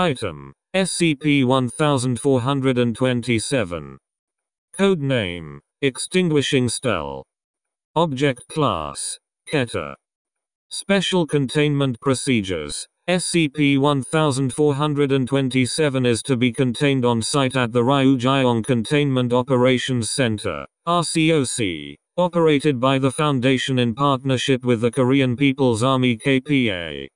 Item SCP-1427 Code Name Extinguishing Stele Object Class Keter. Special Containment Procedures SCP-1427 is to be contained on site at the Ryugyong Containment Operations Center, RCOC, operated by the Foundation in partnership with the Korean People's Army KPA.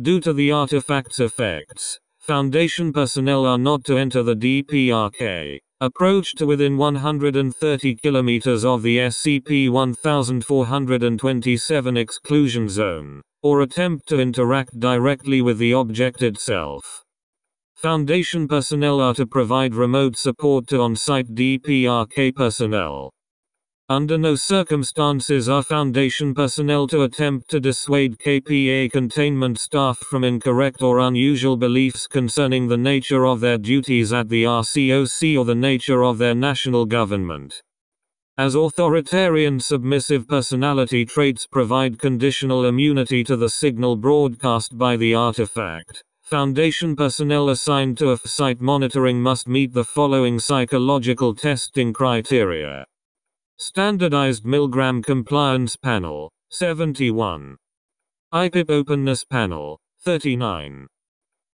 Due to the artifact's effects, Foundation personnel are not to enter the DPRK. Approach to within 130 kilometers of the SCP-1427 exclusion zone, or attempt to interact directly with the object itself. Foundation personnel are to provide remote support to on-site DPRK personnel. Under no circumstances are Foundation personnel to attempt to dissuade KPA containment staff from incorrect or unusual beliefs concerning the nature of their duties at the RCOC or the nature of their national government. As authoritarian submissive personality traits provide conditional immunity to the signal broadcast by the artifact, Foundation personnel assigned to AF site monitoring must meet the following psychological testing criteria. Standardized Milgram Compliance Panel, 71. IPIP Openness Panel, 39.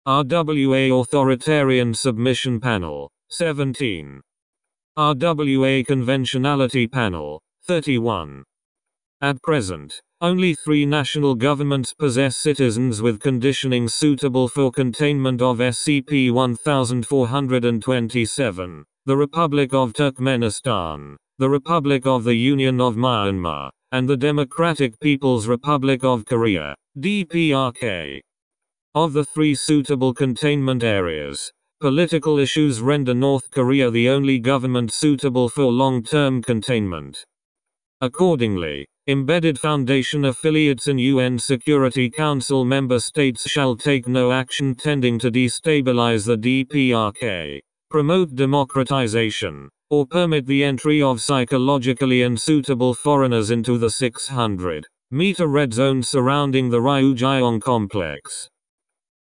RWA Authoritarian Submission Panel, 17. RWA Conventionality Panel, 31. At present, only three national governments possess citizens with conditioning suitable for containment of SCP 1427 the Republic of Turkmenistan, the Republic of the Union of Myanmar, and the Democratic People's Republic of Korea, DPRK. Of the three suitable containment areas, political issues render North Korea the only government suitable for long term containment. Accordingly, embedded Foundation affiliates in UN Security Council member states shall take no action tending to destabilize the DPRK, promote democratization, or permit the entry of psychologically unsuitable foreigners into the 600 meter red zone surrounding the Ryugyong complex.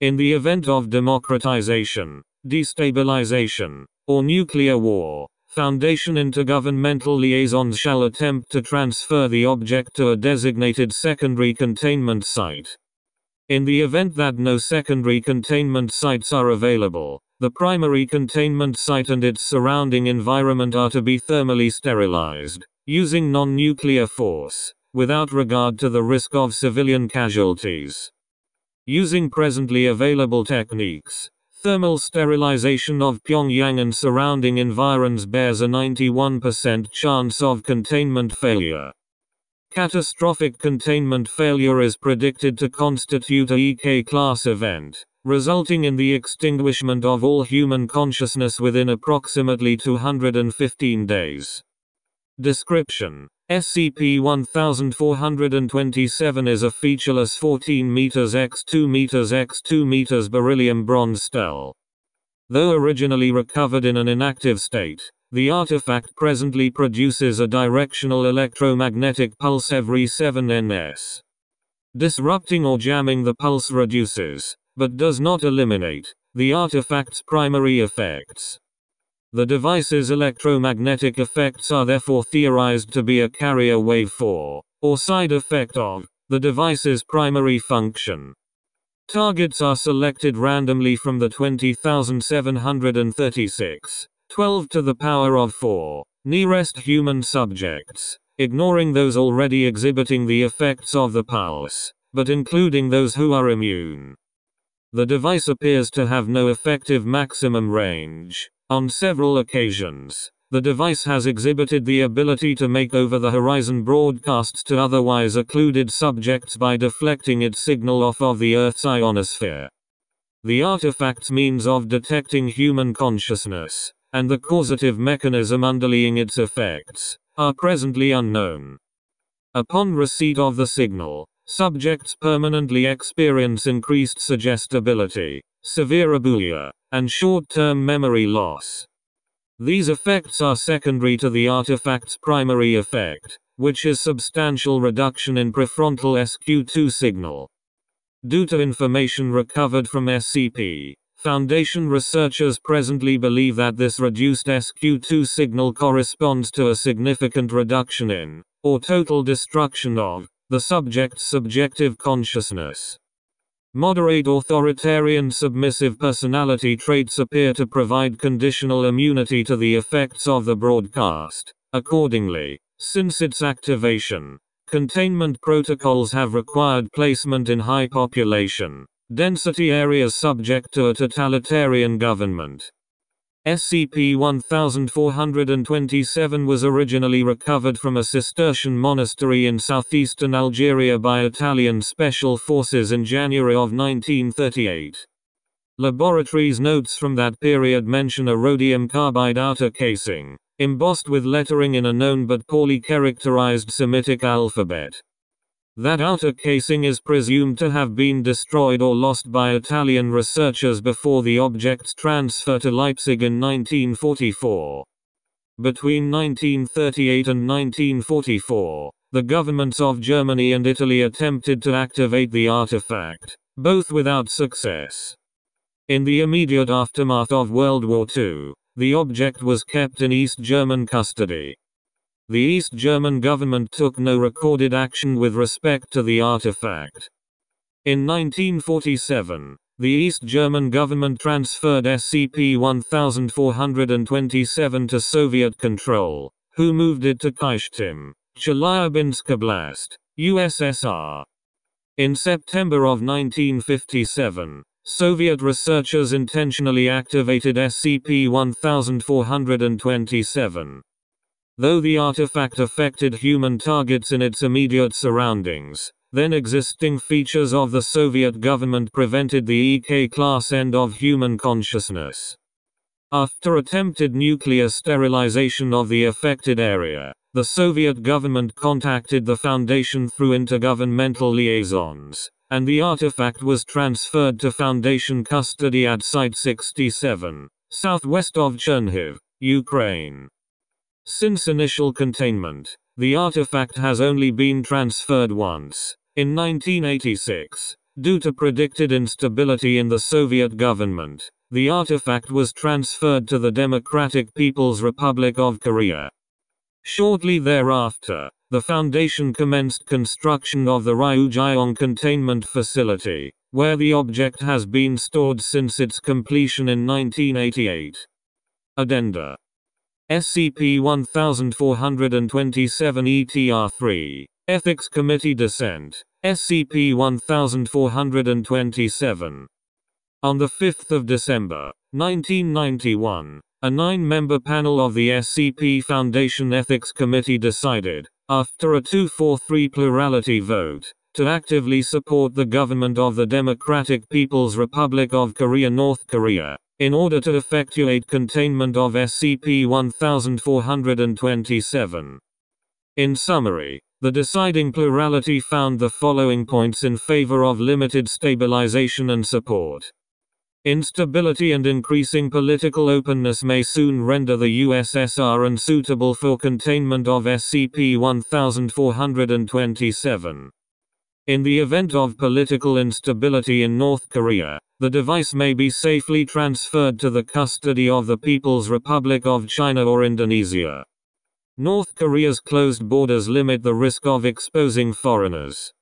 In the event of democratization, destabilization, or nuclear war, Foundation intergovernmental liaisons shall attempt to transfer the object to a designated secondary containment site. In the event that no secondary containment sites are available, the primary containment site and its surrounding environment are to be thermally sterilized, using non nuclear force, without regard to the risk of civilian casualties. Using presently available techniques, thermal sterilization of Pyongyang and surrounding environs bears a 91% chance of containment failure. Catastrophic containment failure is predicted to constitute a EK class event resulting in the extinguishment of all human consciousness within approximately 215 days. Description SCP-1427 is a featureless 14 meters x 2 meters x 2 meters beryllium bronze stele. Though originally recovered in an inactive state, the artifact presently produces a directional electromagnetic pulse every 7 ns. Disrupting or jamming the pulse reduces, but does not eliminate, the artifact's primary effects. The device's electromagnetic effects are therefore theorized to be a carrier wave for, or side effect of, the device's primary function. Targets are selected randomly from the 20,736, 12 to the power of 4, nearest human subjects, ignoring those already exhibiting the effects of the pulse, but including those who are immune. The device appears to have no effective maximum range. On several occasions, the device has exhibited the ability to make over the horizon broadcasts to otherwise occluded subjects by deflecting its signal off of the Earth's ionosphere. The artifact's means of detecting human consciousness, and the causative mechanism underlying its effects, are presently unknown. Upon receipt of the signal, Subjects permanently experience increased suggestibility, severe abulia, and short term memory loss. These effects are secondary to the artifact's primary effect, which is substantial reduction in prefrontal SQ2 signal. Due to information recovered from SCP Foundation researchers presently believe that this reduced SQ2 signal corresponds to a significant reduction in, or total destruction of, the subject's subjective consciousness. Moderate authoritarian submissive personality traits appear to provide conditional immunity to the effects of the broadcast. Accordingly, since its activation, containment protocols have required placement in high population density areas subject to a totalitarian government. SCP-1427 was originally recovered from a Cistercian monastery in southeastern Algeria by Italian special forces in January of 1938. Laboratories notes from that period mention a rhodium carbide outer casing, embossed with lettering in a known but poorly characterized Semitic alphabet. That outer casing is presumed to have been destroyed or lost by Italian researchers before the object's transfer to Leipzig in 1944. Between 1938 and 1944, the governments of Germany and Italy attempted to activate the artifact, both without success. In the immediate aftermath of World War II, the object was kept in East German custody. The East German government took no recorded action with respect to the artifact. In 1947, the East German government transferred SCP-1427 to Soviet control, who moved it to Kyshtym, Chelyabinsk Oblast, USSR. In September of 1957, Soviet researchers intentionally activated SCP-1427. Though the artifact affected human targets in its immediate surroundings, then existing features of the Soviet government prevented the EK class end of human consciousness. After attempted nuclear sterilization of the affected area, the Soviet government contacted the Foundation through intergovernmental liaisons, and the artifact was transferred to Foundation custody at Site 67, southwest of Chernihiv, Ukraine. Since initial containment, the artifact has only been transferred once, in 1986. Due to predicted instability in the Soviet government, the artifact was transferred to the Democratic People's Republic of Korea. Shortly thereafter, the Foundation commenced construction of the Ryugyong containment facility, where the object has been stored since its completion in 1988. Addenda SCP-1427 ETR-3, Ethics Committee Dissent, SCP-1427. On the 5th of December, 1991, a nine-member panel of the SCP Foundation Ethics Committee decided, after a 2-4-3 plurality vote, to actively support the government of the Democratic People's Republic of Korea North Korea, in order to effectuate containment of SCP-1427. In summary, the deciding plurality found the following points in favor of limited stabilization and support. Instability and increasing political openness may soon render the USSR unsuitable for containment of SCP-1427. In the event of political instability in North Korea, the device may be safely transferred to the custody of the People's Republic of China or Indonesia. North Korea's closed borders limit the risk of exposing foreigners.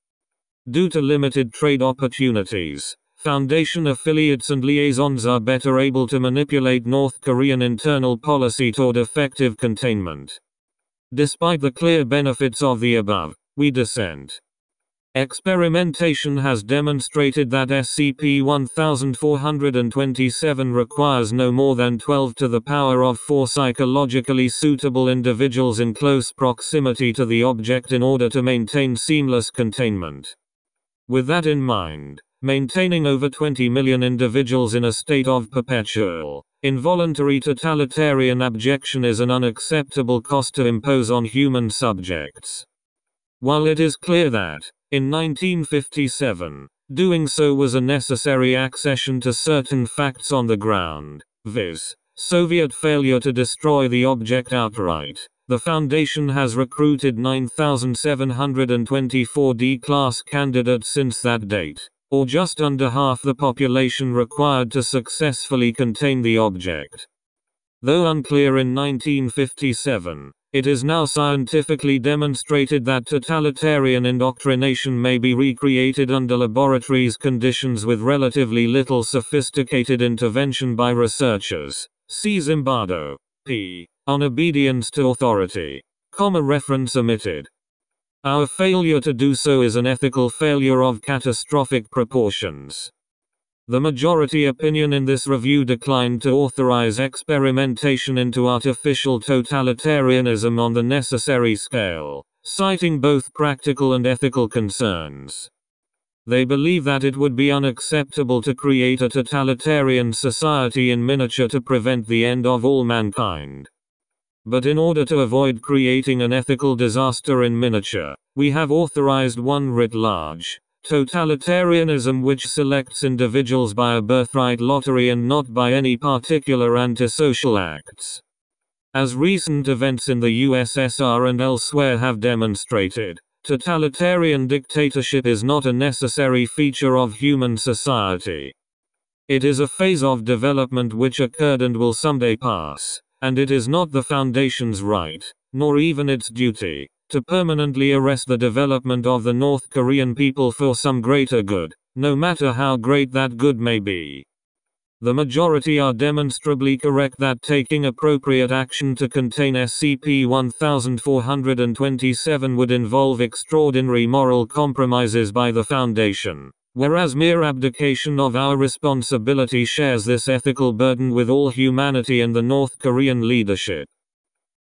Due to limited trade opportunities, Foundation affiliates and liaisons are better able to manipulate North Korean internal policy toward effective containment. Despite the clear benefits of the above, we dissent. Experimentation has demonstrated that SCP-1427 requires no more than 12 to the power of 4 psychologically suitable individuals in close proximity to the object in order to maintain seamless containment. With that in mind, maintaining over 20 million individuals in a state of perpetual, involuntary totalitarian abjection is an unacceptable cost to impose on human subjects. While it is clear that, in 1957, doing so was a necessary accession to certain facts on the ground, viz., Soviet failure to destroy the object outright. The Foundation has recruited 9,724 D class candidates since that date, or just under half the population required to successfully contain the object. Though unclear in 1957, it is now scientifically demonstrated that totalitarian indoctrination may be recreated under laboratories conditions with relatively little sophisticated intervention by researchers. See Zimbardo. p. On obedience to authority. Comma reference omitted. Our failure to do so is an ethical failure of catastrophic proportions. The majority opinion in this review declined to authorize experimentation into artificial totalitarianism on the necessary scale, citing both practical and ethical concerns. They believe that it would be unacceptable to create a totalitarian society in miniature to prevent the end of all mankind. But in order to avoid creating an ethical disaster in miniature, we have authorized one writ large, Totalitarianism which selects individuals by a birthright lottery and not by any particular antisocial acts. As recent events in the USSR and elsewhere have demonstrated, totalitarian dictatorship is not a necessary feature of human society. It is a phase of development which occurred and will someday pass, and it is not the Foundation's right, nor even its duty, to permanently arrest the development of the North Korean people for some greater good, no matter how great that good may be. The majority are demonstrably correct that taking appropriate action to contain SCP 1427 would involve extraordinary moral compromises by the Foundation, whereas mere abdication of our responsibility shares this ethical burden with all humanity and the North Korean leadership.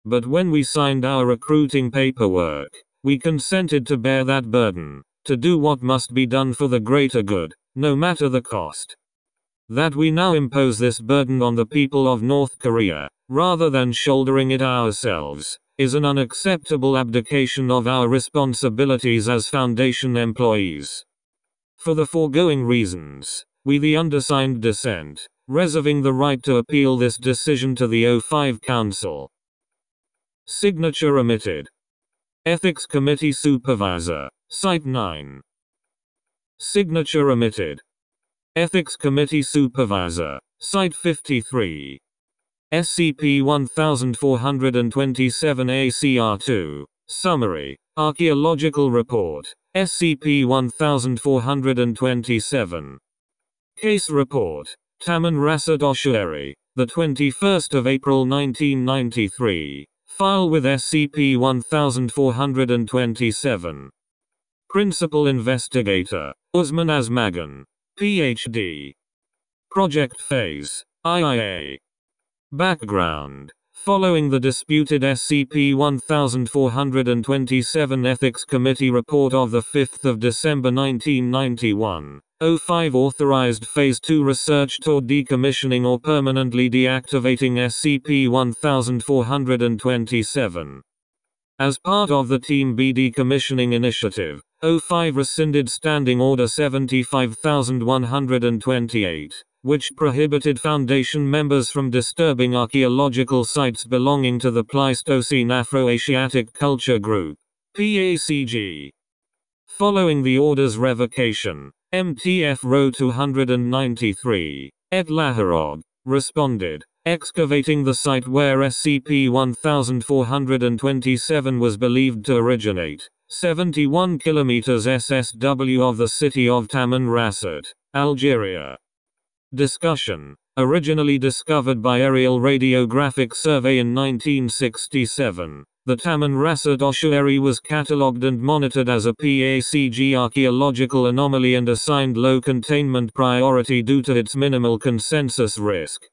But when we signed our recruiting paperwork, we consented to bear that burden, to do what must be done for the greater good, no matter the cost. That we now impose this burden on the people of North Korea, rather than shouldering it ourselves, is an unacceptable abdication of our responsibilities as Foundation employees. For the foregoing reasons, we the undersigned dissent, reserving the right to appeal this decision to the O5 Council. Signature omitted. Ethics Committee Supervisor. Site 9. Signature omitted. Ethics Committee Supervisor. Site 53. SCP 1427 ACR2. Summary. Archaeological Report. SCP 1427. Case Report. Tamanrasset Ossuary. The 21st of April 1993. File with SCP-1427. Principal Investigator, Usman Azmagan. PhD. Project Phase. IIA. Background. Following the disputed SCP-1427 Ethics Committee report of 5 December 1991, O5 authorized Phase 2 research toward decommissioning or permanently deactivating SCP-1427. As part of the Team B decommissioning initiative, O5 rescinded Standing Order 75128, which prohibited Foundation members from disturbing archaeological sites belonging to the Pleistocene Afro-Asiatic Culture Group, PACG. Following the order's revocation, MTF Rho 293, Et Laharod, responded, excavating the site where SCP-1427 was believed to originate, 71 kilometers SSW of the city of Tamanrasset, Algeria. Discussion. Originally discovered by aerial radiographic survey in 1967, the Taman Tamanrasset ossuary was catalogued and monitored as a PACG archaeological anomaly and assigned low containment priority due to its minimal consensus risk.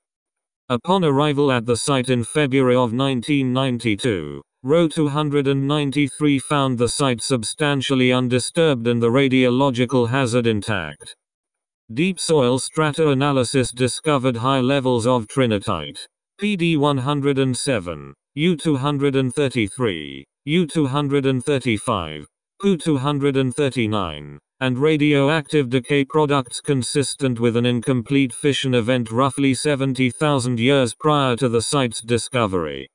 Upon arrival at the site in February of 1992, Rho 293 found the site substantially undisturbed and the radiological hazard intact. Deep soil strata analysis discovered high levels of trinitite. PD 107. U-233, U-235, U-239, and radioactive decay products consistent with an incomplete fission event roughly 70,000 years prior to the site's discovery.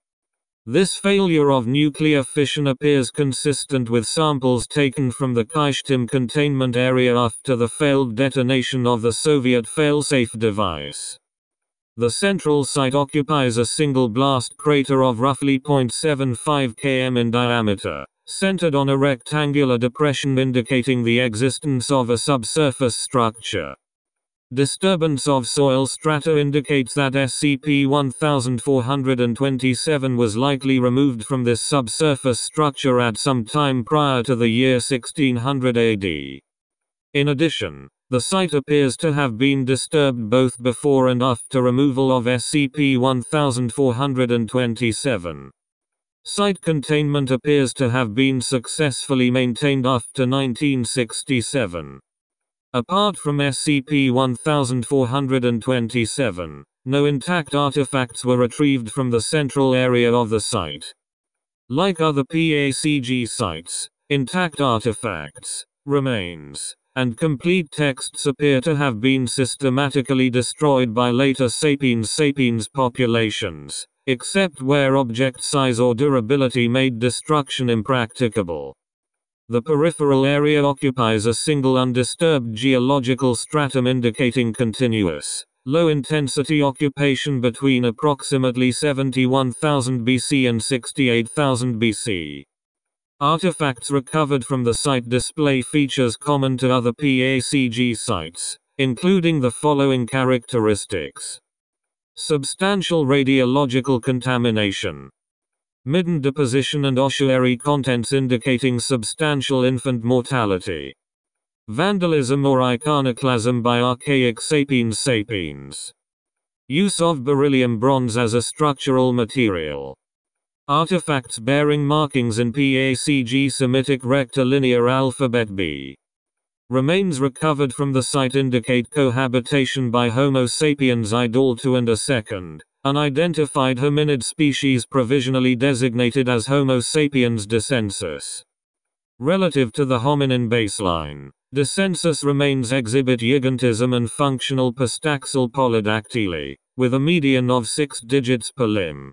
This failure of nuclear fission appears consistent with samples taken from the Kyshtym containment area after the failed detonation of the Soviet failsafe device. The central site occupies a single blast crater of roughly 0.75 km in diameter, centered on a rectangular depression indicating the existence of a subsurface structure. Disturbance of soil strata indicates that SCP-1427 was likely removed from this subsurface structure at some time prior to the year 1600 AD. In addition, the site appears to have been disturbed both before and after removal of SCP-1427. Site containment appears to have been successfully maintained after 1967. Apart from SCP-1427, no intact artifacts were retrieved from the central area of the site. Like other PACG sites, intact artifacts, remains, and complete texts appear to have been systematically destroyed by later sapiens sapiens populations, except where object size or durability made destruction impracticable. The peripheral area occupies a single undisturbed geological stratum indicating continuous, low-intensity occupation between approximately 71,000 BC and 68,000 BC. Artifacts recovered from the site display features common to other PACG sites, including the following characteristics. Substantial radiological contamination, Midden deposition and ossuary contents indicating substantial infant mortality. Vandalism or iconoclasm by archaic sapiens sapiens. Use of beryllium bronze as a structural material. Artifacts bearing markings in PACG Semitic rectilinear alphabet B. Remains recovered from the site indicate cohabitation by Homo sapiens idaltu and a second, Unidentified hominid species provisionally designated as Homo sapiens descensus. Relative to the hominin baseline, descensus remains exhibit gigantism and functional postaxal polydactyly, with a median of 6 digits per limb.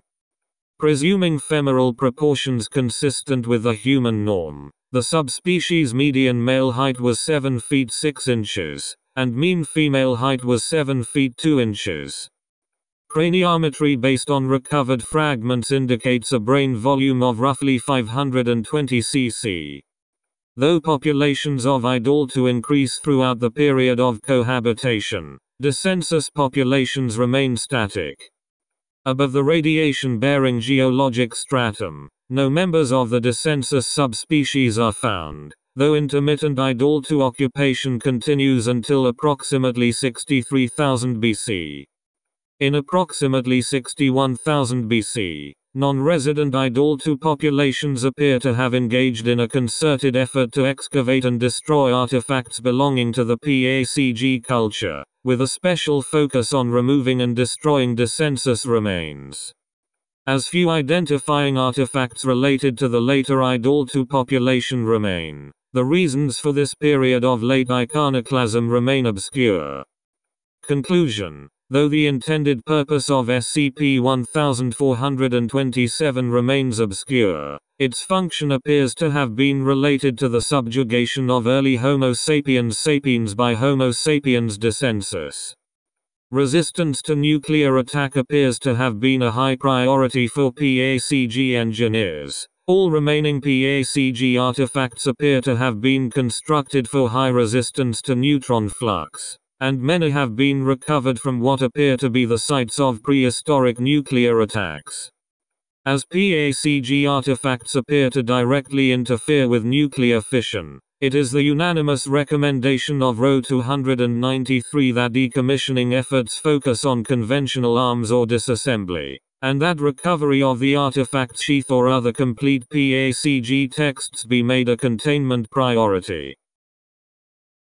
Presuming femoral proportions consistent with the human norm, the subspecies median male height was 7 feet 6 inches, and mean female height was 7 feet 2 inches. Craniometry based on recovered fragments indicates a brain volume of roughly 520 cc. Though populations of idaltu increase throughout the period of cohabitation, descensus populations remain static. Above the radiation-bearing geologic stratum, no members of the descensus subspecies are found, though intermittent idaltu occupation continues until approximately 63,000 BC. In approximately 61,000 BC, non-resident Idaltu populations appear to have engaged in a concerted effort to excavate and destroy artifacts belonging to the PACG culture, with a special focus on removing and destroying descensus remains. As few identifying artifacts related to the later Idaltu population remain, the reasons for this period of late iconoclasm remain obscure. Conclusion Though the intended purpose of SCP-1427 remains obscure, its function appears to have been related to the subjugation of early Homo sapiens sapiens by Homo sapiens descensus. Resistance to nuclear attack appears to have been a high priority for PACG engineers. All remaining PACG artifacts appear to have been constructed for high resistance to neutron flux and many have been recovered from what appear to be the sites of prehistoric nuclear attacks. As PACG artifacts appear to directly interfere with nuclear fission, it is the unanimous recommendation of Rho 293 that decommissioning efforts focus on conventional arms or disassembly, and that recovery of the artifact sheath or other complete PACG texts be made a containment priority.